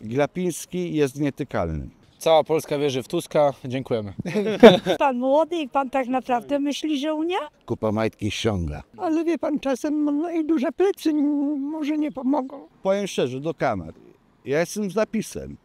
Glapiński jest nietykalny. Cała Polska wierzy w Tuska. Dziękujemy. Pan młody i pan tak naprawdę myśli, że Unia? Kupa majtki ściąga. Ale wie pan, czasem no i duże plecy może nie pomogą. Powiem szczerze, do kamer. Ja jestem z napisem.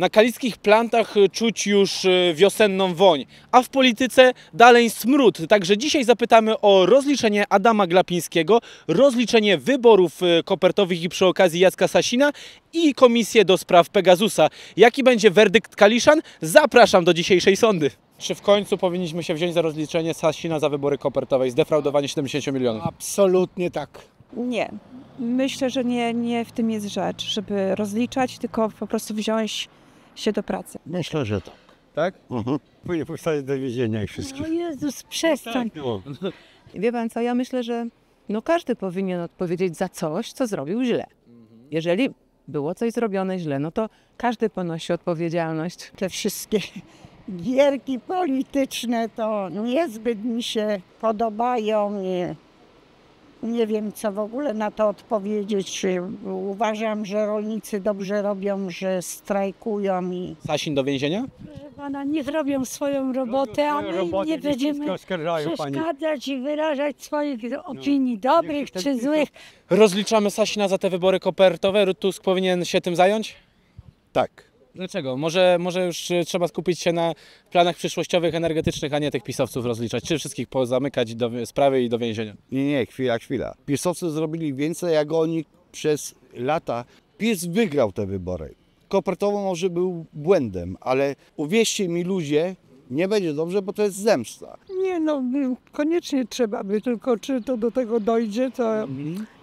Na kalickich plantach y, czuć już y, wiosenną woń, a w polityce dalej smród. Także dzisiaj zapytamy o rozliczenie Adama Glapińskiego, rozliczenie wyborów y, kopertowych i przy okazji Jacka Sasina i komisję do spraw Pegasusa. Jaki będzie werdykt Kaliszan? Zapraszam do dzisiejszej sądy. Czy w końcu powinniśmy się wziąć za rozliczenie Sasina za wybory kopertowe i zdefraudowanie 70 milionów? Absolutnie tak. Nie. Myślę, że nie, nie w tym jest rzecz, żeby rozliczać, tylko po prostu wziąć się do pracy. Myślę, że to. Tak? Mhm. Powstać do więzienia O wszystkich. Jezus, przestań. No. Wie pan co, ja myślę, że no każdy powinien odpowiedzieć za coś, co zrobił źle. Jeżeli było coś zrobione źle, no to każdy ponosi odpowiedzialność. Te wszystkie gierki polityczne to niezbyt mi się podobają. Nie, nie wiem, co w ogóle na to odpowiedzieć. Uważam, że rolnicy dobrze robią, że strajkują i Sasin do więzienia? Proszę pana, niech robią swoją robotę, a my im nie będziemy przeszkadzać i wyrażać swoich opinii, dobrych czy złych. Rozliczamy Sasina za te wybory kopertowe. Tusk powinien się tym zająć? Tak. Dlaczego? Może, może już y, trzeba skupić się na planach przyszłościowych, energetycznych, a nie tych pisowców rozliczać. Czy wszystkich pozamykać do sprawy i do więzienia? Nie, nie, chwila, chwila. Pisowcy zrobili więcej, jak oni przez lata. PiS wygrał te wybory. Kopertowo może był błędem, ale uwierzcie mi ludzie, nie będzie dobrze, bo to jest zemsta. nie no, koniecznie trzeba by, tylko czy to do tego dojdzie, to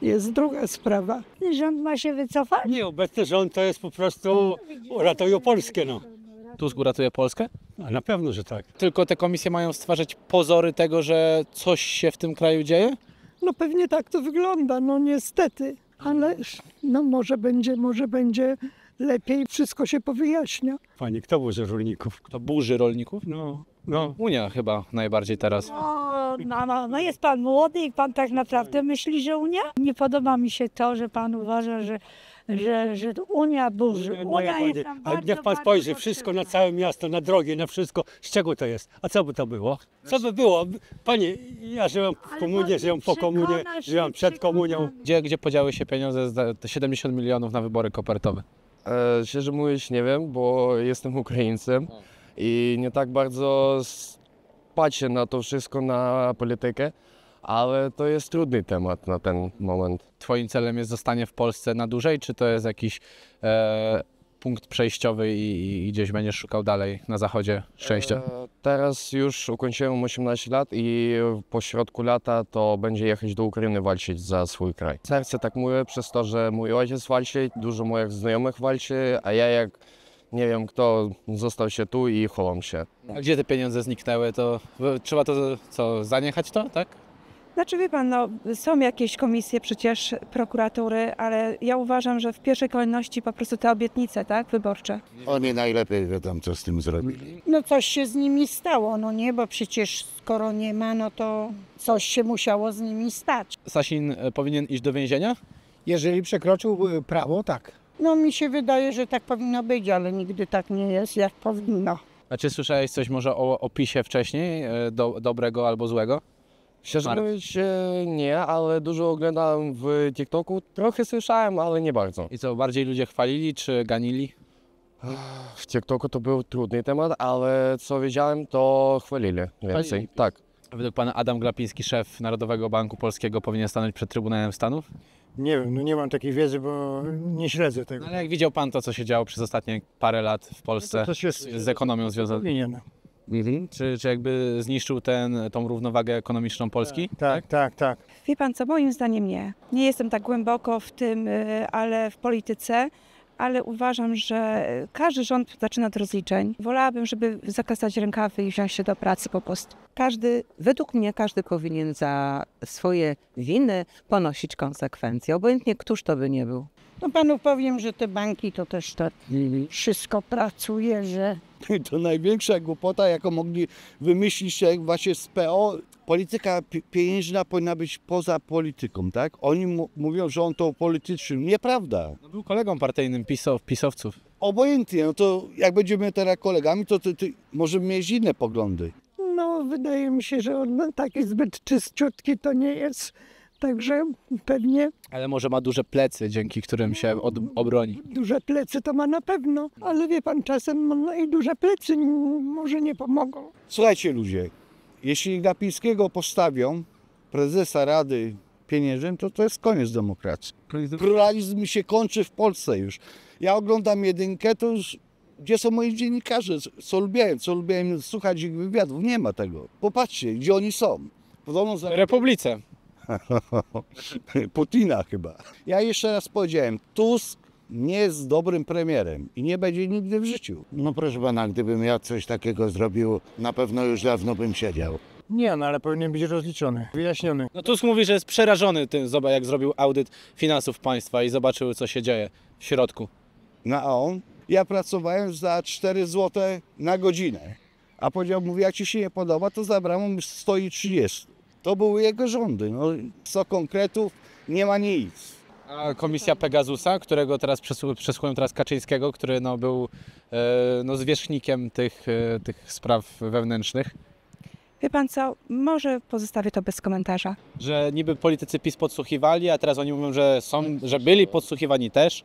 jest druga sprawa. Rząd ma się wycofać? Nie, obecny rząd to jest po prostu uratują Polskę, no. Tusk uratuje Polskę? A na pewno, że tak. Tylko te komisje mają stwarzać pozory tego, że coś się w tym kraju dzieje? No pewnie tak to wygląda, no niestety. Ale no może będzie, może będzie lepiej, wszystko się powyjaśnia. Pani, kto ze rolników? To burzy rolników? No, no. Unia chyba najbardziej teraz. O, no, no, no jest pan młody i pan tak naprawdę myśli, że Unia? Nie podoba mi się to, że pan uważa, że, że, że Unia burzy. Moja Unia jest pani, nam ale bardzo, niech pan bardzo spojrzy, wszystko na całe miasto, na drogi, na wszystko. Z czego to jest? A co by to było? Co by było? Pani, ja żyłem w Ale komunie, pan żyłem po komunie, przekonasz, żyłem przed komunią. Gdzie, gdzie podziały się pieniądze, za te 70 milionów na wybory kopertowe? E, szczerze mówiąc nie wiem, bo jestem Ukraińcem i nie tak bardzo s- patrzę na to wszystko, na politykę, ale to jest trudny temat na ten moment. Twoim celem jest zostanie w Polsce na dłużej, czy to jest jakiś e, punkt przejściowy i, i, gdzieś będziesz szukał dalej na zachodzie szczęścia? E, teraz już ukończyłem 18 lat i po środku lata to będzie jechać do Ukrainy walczyć za swój kraj. Serce tak mówię przez to, że mój ojciec walczy, dużo moich znajomych walczy, a ja jak nie wiem kto, został się tu i chowam się. A gdzie te pieniądze zniknęły, to trzeba to co, zaniechać to, tak? Znaczy wie pan, no, są jakieś komisje przecież prokuratury, ale ja uważam, że w pierwszej kolejności po prostu te obietnice, tak, wyborcze. Oni najlepiej wiedzą, co z tym zrobili. No coś się z nimi stało, no nie, bo przecież skoro nie ma, no to coś się musiało z nimi stać. Sasin e, powinien iść do więzienia? Jeżeli przekroczył y, prawo, tak. No mi się wydaje, że tak powinno być, ale nigdy tak nie jest, jak powinno. A czy słyszałeś coś może o opisie wcześniej, e, do, dobrego albo złego? Szczerze Marek. mówiąc e, nie, ale dużo oglądałem w TikToku, trochę słyszałem, ale nie bardzo. I co, bardziej ludzie chwalili czy ganili? W TikToku to był trudny temat, ale co wiedziałem to chwalili więcej. Chwalili. Tak. Według pana Adam Glapiński, szef Narodowego Banku Polskiego, powinien stanąć przed Trybunałem Stanów? Nie wiem, no nie mam takiej wiedzy, bo nie śledzę tego. No, ale jak widział pan to, co się działo przez ostatnie parę lat w Polsce To się z ekonomią związane, powinien. czy, czy jakby zniszczył ten, tą równowagę ekonomiczną Polski? Tak, tak, tak. Wie pan co, moim zdaniem nie. Nie jestem tak głęboko w tym, y, ale w polityce, ale uważam, że każdy rząd zaczyna od rozliczeń. Wolałabym, żeby zakasać rękawy i wziąć się do pracy po prostu. Każdy, według mnie każdy powinien za swoje winy ponosić konsekwencje, obojętnie któż to by nie był. No panu powiem, że te banki to też tak wszystko pracuje, że To największa głupota, jaką mogli wymyślić jak właśnie z PO, polityka pi- pieniężna powinna być poza polityką, tak? Oni mówią, że on to polityczny. Nieprawda. No, był kolegą partyjnym pisow, pisowców. Obojętnie, no to jak będziemy teraz kolegami, to, to, to możemy mieć inne poglądy. No, wydaje mi się, że on taki zbyt czyściutki to nie jest. Także pewnie Ale może ma duże plecy, dzięki którym się od, obroni. duże plecy to ma na pewno, ale wie pan, czasem no i duże plecy może nie pomogą. Słuchajcie ludzie, jeśli Glapińskiego postawią prezesa Rady Pieniężnej, to to jest koniec demokracji. Pluralizm się kończy w Polsce już. Ja oglądam jedynkę, to już gdzie są moi dziennikarze, co lubiałem, co lubiałem słuchać ich wywiadów, nie ma tego. Popatrzcie, gdzie oni są. Podobno za Republice. Putina chyba. Ja jeszcze raz powiedziałem, Tusk nie jest dobrym premierem i nie będzie nigdy w życiu. No proszę pana, gdybym ja coś takiego zrobił, na pewno już dawno bym siedział. Nie, no ale powinien być rozliczony, wyjaśniony. No Tusk mówi, że jest przerażony tym, zobacz jak zrobił audyt finansów państwa i zobaczył co się dzieje w środku. No a on, ja pracowałem za 4 zł na godzinę. A powiedział, mówi, jak ci się nie podoba, to za bramą stoi 30. To były jego rządy. No, co konkretów, nie ma nic. A komisja Pegasusa, którego teraz przesłu- przesłuchują teraz Kaczyńskiego, który no, był e, no, zwierzchnikiem tych, e, tych spraw wewnętrznych, Wie pan co, może pozostawię to bez komentarza. że niby politycy PiS podsłuchiwali, a teraz oni mówią, że są, że byli podsłuchiwani też.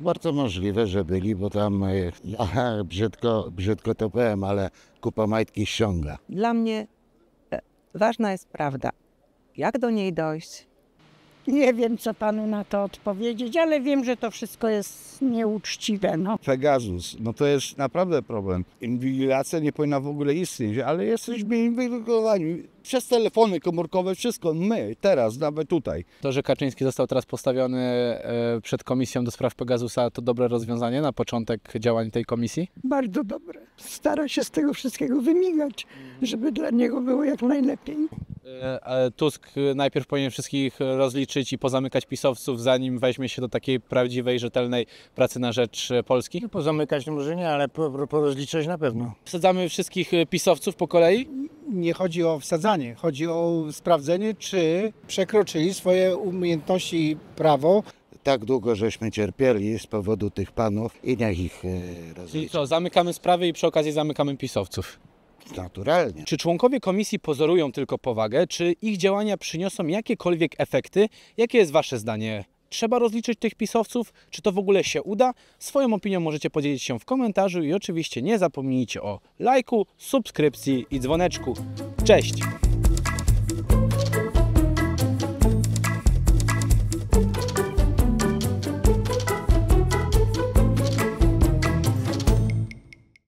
Bardzo możliwe, że byli, bo tam, e, aha, brzydko, brzydko to powiem, ale kupa majtki ściąga. Dla mnie ważna jest prawda. Jak do niej dojść? Nie wiem, co panu na to odpowiedzieć, ale wiem, że to wszystko jest nieuczciwe. No. Pegasus, no to jest naprawdę problem. Inwigilacja nie powinna w ogóle istnieć, ale jesteśmy inwigilowani. Przez telefony komórkowe, wszystko my, teraz, nawet tutaj. To, że Kaczyński został teraz postawiony e, przed komisją do spraw Pegasusa, to dobre rozwiązanie na początek działań tej komisji? Bardzo dobre. Stara się z tego wszystkiego wymigać, żeby dla niego było jak najlepiej. E, Tusk najpierw powinien wszystkich rozliczyć i pozamykać pisowców, zanim weźmie się do takiej prawdziwej, rzetelnej pracy na rzecz e, Polski. Pozamykać to może nie, ale po- porozliczać na pewno. Wsadzamy wszystkich pisowców po kolei. Nie chodzi o wsadzanie, chodzi o sprawdzenie, czy przekroczyli swoje umiejętności i prawo. Tak długo żeśmy cierpieli z powodu tych panów i niech ich e, Czyli rozlicza. co, zamykamy sprawy i przy okazji zamykamy pisowców. Naturalnie. Czy członkowie komisji pozorują tylko powagę, czy ich działania przyniosą jakiekolwiek efekty? Jakie jest Wasze zdanie? Trzeba rozliczyć tych pisowców? Czy to w ogóle się uda? Swoją opinią możecie podzielić się w komentarzu i oczywiście nie zapomnijcie o lajku, subskrypcji i dzwoneczku. Cześć!